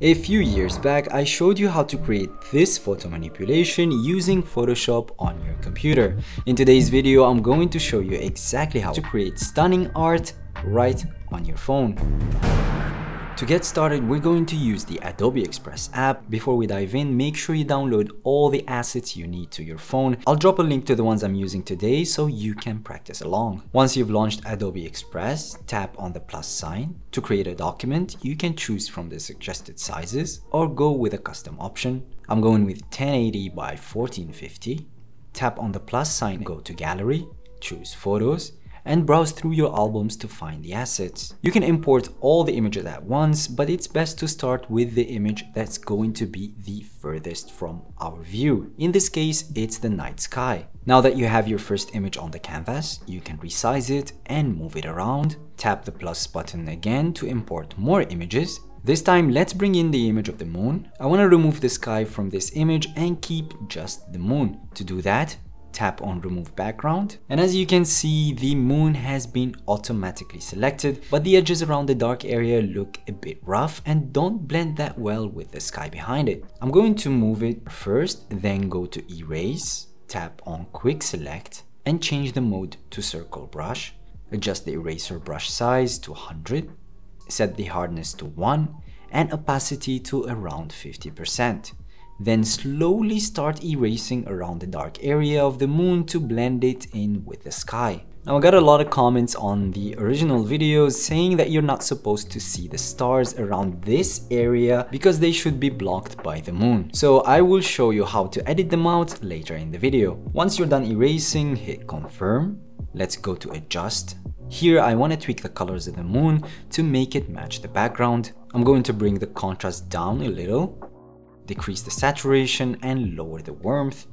A few years back, I showed you how to create this photo manipulation using Photoshop on your computer. In today's video, I'm going to show you exactly how to create stunning art right on your phone. To get started, we're going to use the Adobe Express app. Before we dive in, make sure you download all the assets you need to your phone. I'll drop a link to the ones I'm using today so you can practice along. Once you've launched Adobe Express, tap on the plus sign. To create a document, you can choose from the suggested sizes or go with a custom option. I'm going with 1080 by 1450. Tap on the plus sign, go to Gallery, choose Photos, and browse through your albums to find the assets. You can import all the images at once, but it's best to start with the image that's going to be the furthest from our view. In this case, it's the night sky. Now that you have your first image on the canvas, you can resize it and move it around. Tap the plus button again to import more images this time, let's bring in the image of the moon. I want to remove the sky from this image and keep just the moon. To do that, tap on remove background and as you can see the moon has been automatically selected but the edges around the dark area look a bit rough and don't blend that well with the sky behind it. I'm going to move it first then go to erase, tap on quick select and change the mode to circle brush, adjust the eraser brush size to 100, set the hardness to 1 and opacity to around 50%. Then slowly start erasing around the dark area of the moon to blend it in with the sky. Now I got a lot of comments on the original videos saying that you're not supposed to see the stars around this area because they should be blocked by the moon. So I will show you how to edit them out later in the video. Once you're done erasing, hit confirm. Let's go to adjust. Here I want to tweak the colors of the moon to make it match the background. I'm going to bring the contrast down a little decrease the saturation and lower the warmth.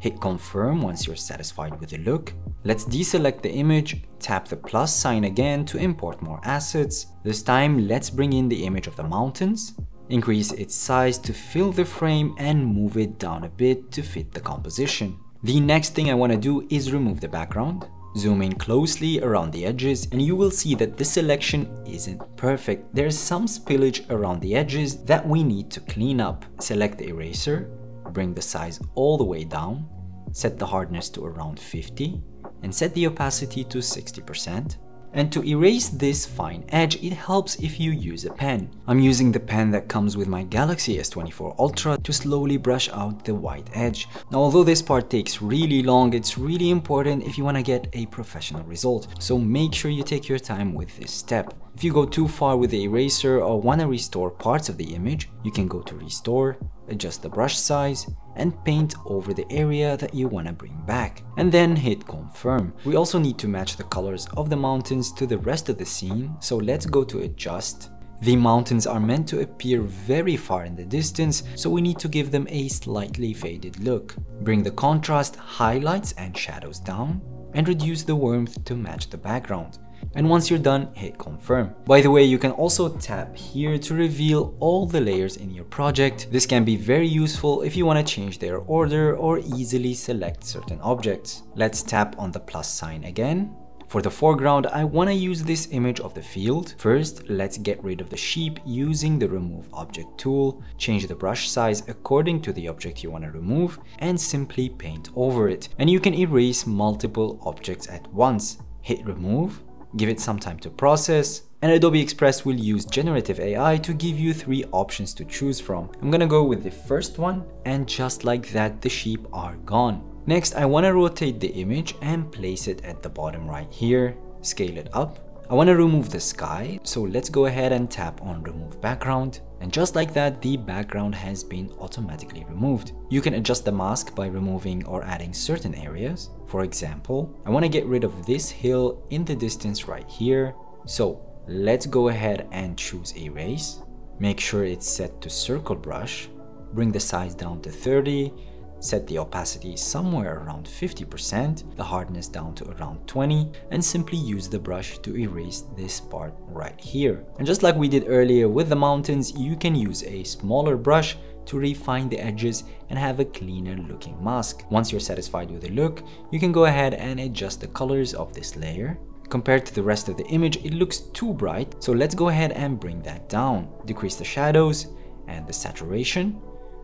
Hit confirm once you're satisfied with the look. Let's deselect the image, tap the plus sign again to import more assets. This time let's bring in the image of the mountains, increase its size to fill the frame and move it down a bit to fit the composition. The next thing I want to do is remove the background. Zoom in closely around the edges and you will see that this selection isn't perfect. There's some spillage around the edges that we need to clean up. Select the eraser, bring the size all the way down, set the hardness to around 50 and set the opacity to 60%. And to erase this fine edge, it helps if you use a pen. I'm using the pen that comes with my Galaxy S24 Ultra to slowly brush out the white edge. Now although this part takes really long, it's really important if you want to get a professional result. So make sure you take your time with this step. If you go too far with the eraser or want to restore parts of the image, you can go to restore, adjust the brush size, and paint over the area that you want to bring back. And then hit confirm. We also need to match the colors of the mountains to the rest of the scene, so let's go to adjust. The mountains are meant to appear very far in the distance, so we need to give them a slightly faded look. Bring the contrast, highlights and shadows down, and reduce the warmth to match the background and once you're done, hit confirm. By the way, you can also tap here to reveal all the layers in your project. This can be very useful if you want to change their order or easily select certain objects. Let's tap on the plus sign again. For the foreground, I want to use this image of the field. First, let's get rid of the sheep using the remove object tool, change the brush size according to the object you want to remove, and simply paint over it. And you can erase multiple objects at once. Hit remove, give it some time to process, and Adobe Express will use generative AI to give you three options to choose from. I'm gonna go with the first one, and just like that, the sheep are gone. Next, I wanna rotate the image and place it at the bottom right here, scale it up, I want to remove the sky, so let's go ahead and tap on remove background. And just like that, the background has been automatically removed. You can adjust the mask by removing or adding certain areas. For example, I want to get rid of this hill in the distance right here. So let's go ahead and choose erase. Make sure it's set to circle brush. Bring the size down to 30 Set the opacity somewhere around 50%, the hardness down to around 20, and simply use the brush to erase this part right here. And just like we did earlier with the mountains, you can use a smaller brush to refine the edges and have a cleaner looking mask. Once you're satisfied with the look, you can go ahead and adjust the colors of this layer Compared to the rest of the image, it looks too bright, so let's go ahead and bring that down. Decrease the shadows and the saturation.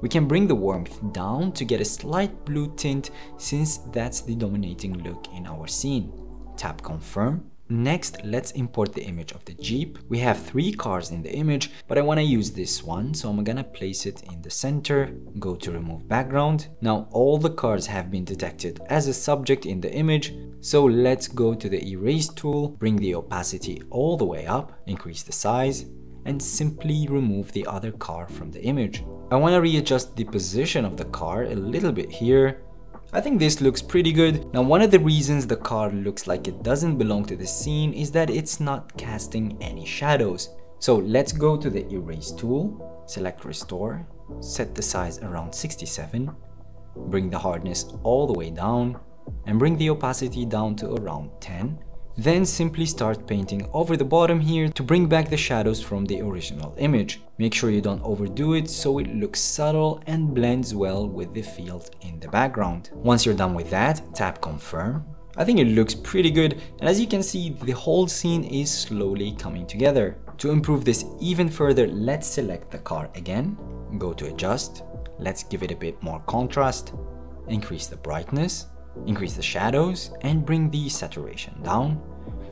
We can bring the warmth down to get a slight blue tint since that's the dominating look in our scene. Tap confirm Next, let's import the image of the Jeep. We have three cars in the image, but I want to use this one, so I'm gonna place it in the center, go to remove background. Now all the cars have been detected as a subject in the image, so let's go to the erase tool, bring the opacity all the way up, increase the size, and simply remove the other car from the image. I want to readjust the position of the car a little bit here I think this looks pretty good. Now one of the reasons the car looks like it doesn't belong to the scene is that it's not casting any shadows. So let's go to the erase tool, select restore, set the size around 67, bring the hardness all the way down, and bring the opacity down to around 10 then simply start painting over the bottom here to bring back the shadows from the original image. Make sure you don't overdo it so it looks subtle and blends well with the field in the background. Once you're done with that, tap confirm. I think it looks pretty good and as you can see the whole scene is slowly coming together. To improve this even further, let's select the car again, go to adjust, let's give it a bit more contrast, increase the brightness, increase the shadows and bring the saturation down.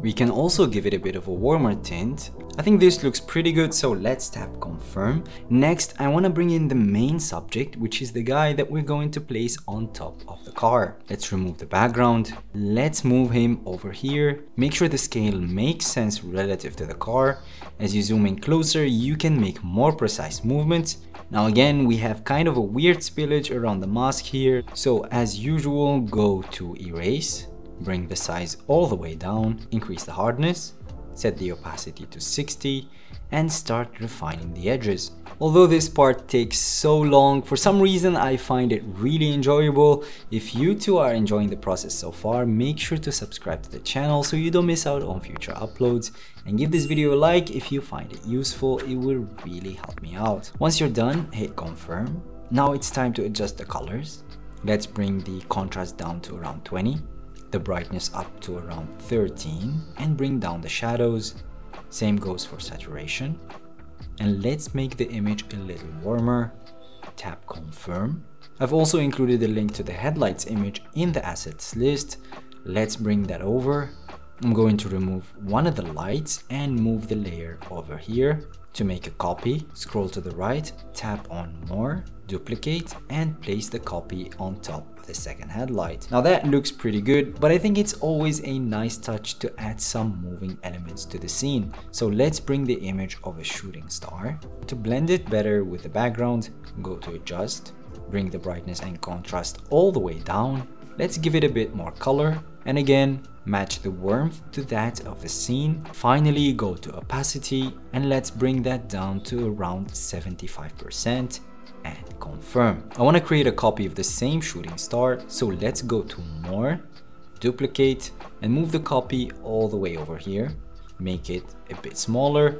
We can also give it a bit of a warmer tint. I think this looks pretty good, so let's tap confirm. Next, I want to bring in the main subject, which is the guy that we're going to place on top of the car. Let's remove the background. Let's move him over here. Make sure the scale makes sense relative to the car. As you zoom in closer, you can make more precise movements now again, we have kind of a weird spillage around the mask here. So as usual, go to erase, bring the size all the way down, increase the hardness, set the opacity to 60 and start refining the edges. Although this part takes so long, for some reason I find it really enjoyable. If you too are enjoying the process so far, make sure to subscribe to the channel so you don't miss out on future uploads and give this video a like if you find it useful, it will really help me out. Once you're done, hit confirm. Now it's time to adjust the colors. Let's bring the contrast down to around 20 the brightness up to around 13 and bring down the shadows. Same goes for saturation. And let's make the image a little warmer. Tap confirm. I've also included a link to the headlights image in the assets list. Let's bring that over. I'm going to remove one of the lights and move the layer over here. To make a copy, scroll to the right, tap on more, duplicate and place the copy on top the second headlight. Now that looks pretty good, but I think it's always a nice touch to add some moving elements to the scene. So let's bring the image of a shooting star. To blend it better with the background, go to adjust, bring the brightness and contrast all the way down. Let's give it a bit more color and again match the warmth to that of the scene. Finally go to opacity and let's bring that down to around 75% and confirm. I want to create a copy of the same shooting star so let's go to more, duplicate and move the copy all the way over here. Make it a bit smaller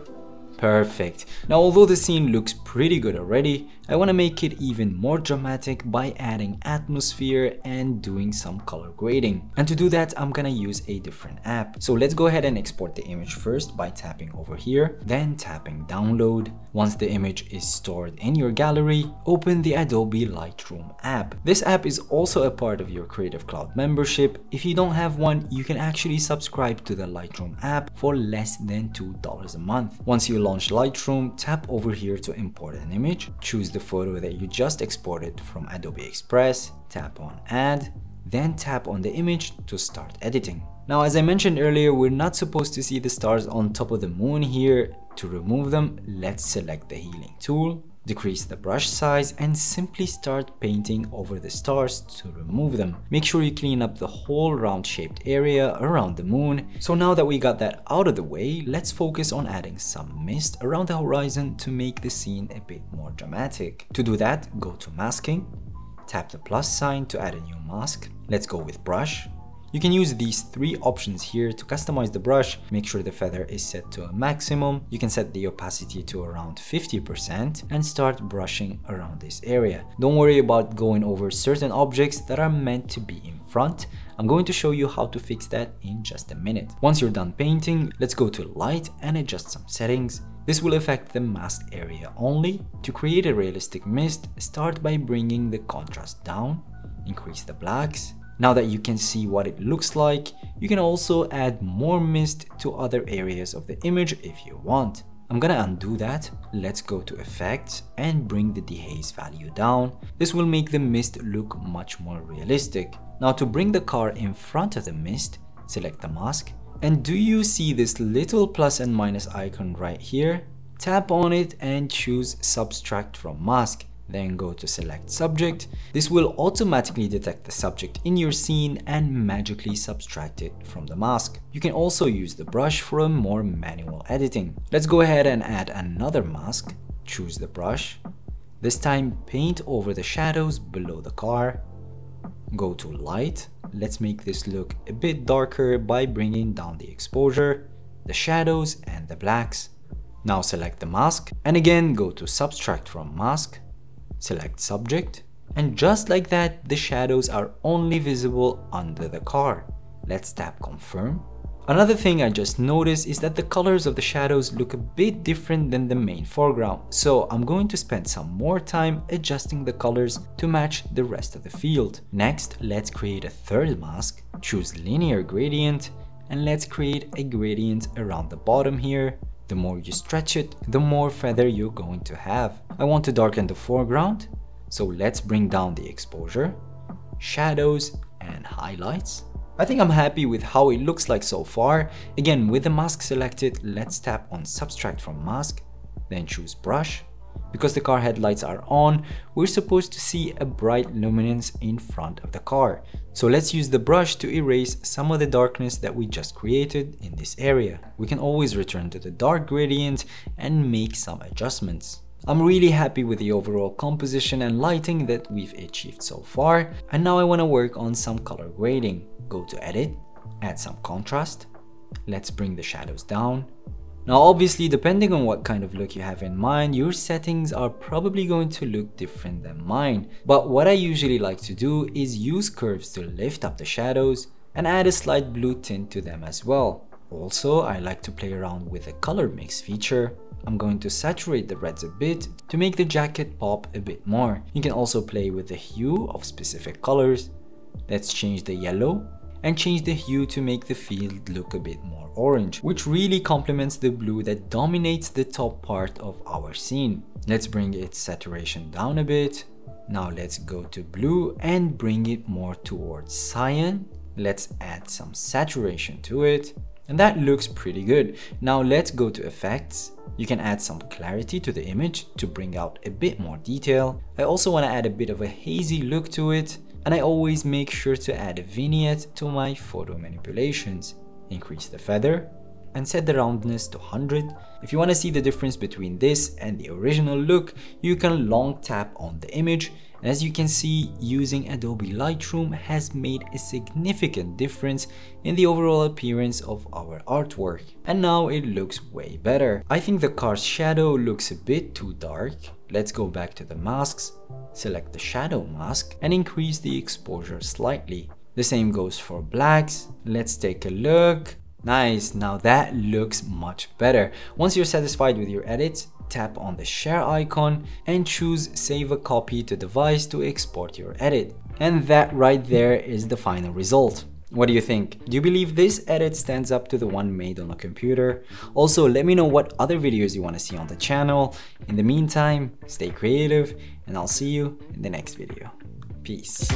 Perfect. Now although the scene looks pretty good already, I want to make it even more dramatic by adding atmosphere and doing some color grading. And to do that, I'm gonna use a different app. So let's go ahead and export the image first by tapping over here, then tapping download. Once the image is stored in your gallery, open the Adobe Lightroom app. This app is also a part of your Creative Cloud membership. If you don't have one, you can actually subscribe to the Lightroom app for less than $2 a month. Once you launch Lightroom, tap over here to import an image. Choose the photo that you just exported from Adobe Express, tap on add, then tap on the image to start editing. Now as I mentioned earlier, we're not supposed to see the stars on top of the moon here. To remove them, let's select the healing tool, Decrease the brush size and simply start painting over the stars to remove them. Make sure you clean up the whole round shaped area around the moon. So now that we got that out of the way, let's focus on adding some mist around the horizon to make the scene a bit more dramatic. To do that, go to masking, tap the plus sign to add a new mask. Let's go with brush, You can use these three options here to customize the brush, make sure the feather is set to a maximum, you can set the opacity to around 50% and start brushing around this area. Don't worry about going over certain objects that are meant to be in front, I'm going to show you how to fix that in just a minute. Once you're done painting, let's go to light and adjust some settings. This will affect the masked area only. To create a realistic mist, start by bringing the contrast down, increase the blacks, now that you can see what it looks like, you can also add more mist to other areas of the image if you want. I'm gonna undo that, let's go to effects and bring the dehaze value down. This will make the mist look much more realistic. Now to bring the car in front of the mist, select the mask. And do you see this little plus and minus icon right here? Tap on it and choose subtract from mask then go to select subject. This will automatically detect the subject in your scene and magically subtract it from the mask. You can also use the brush for a more manual editing. Let's go ahead and add another mask. Choose the brush. This time paint over the shadows below the car. Go to light. Let's make this look a bit darker by bringing down the exposure, the shadows and the blacks. Now select the mask and again go to subtract from mask Select subject and just like that the shadows are only visible under the car. Let's tap confirm. Another thing I just noticed is that the colors of the shadows look a bit different than the main foreground, so I'm going to spend some more time adjusting the colors to match the rest of the field. Next, let's create a third mask, choose linear gradient, and let's create a gradient around the bottom here the more you stretch it, the more feather you're going to have. I want to darken the foreground, so let's bring down the exposure, shadows, and highlights. I think I'm happy with how it looks like so far. Again, with the mask selected, let's tap on subtract from mask, then choose brush, because the car headlights are on, we're supposed to see a bright luminance in front of the car. So let's use the brush to erase some of the darkness that we just created in this area. We can always return to the dark gradient and make some adjustments. I'm really happy with the overall composition and lighting that we've achieved so far. And now I want to work on some color grading. Go to edit, add some contrast. Let's bring the shadows down now obviously depending on what kind of look you have in mind, your settings are probably going to look different than mine. But what I usually like to do is use curves to lift up the shadows and add a slight blue tint to them as well. Also, I like to play around with the color mix feature. I'm going to saturate the reds a bit to make the jacket pop a bit more. You can also play with the hue of specific colors. Let's change the yellow and change the hue to make the field look a bit more orange, which really complements the blue that dominates the top part of our scene. Let's bring its saturation down a bit. Now let's go to blue and bring it more towards cyan. Let's add some saturation to it. And that looks pretty good. Now let's go to effects. You can add some clarity to the image to bring out a bit more detail. I also want to add a bit of a hazy look to it and I always make sure to add a vignette to my photo manipulations. Increase the feather and set the roundness to 100. If you want to see the difference between this and the original look, you can long tap on the image and as you can see, using Adobe Lightroom has made a significant difference in the overall appearance of our artwork. And now it looks way better. I think the car's shadow looks a bit too dark. Let's go back to the masks, select the shadow mask and increase the exposure slightly. The same goes for blacks. Let's take a look. Nice, now that looks much better. Once you're satisfied with your edits, tap on the share icon and choose save a copy to device to export your edit. And that right there is the final result. What do you think? Do you believe this edit stands up to the one made on a computer? Also, let me know what other videos you want to see on the channel. In the meantime, stay creative and I'll see you in the next video. Peace.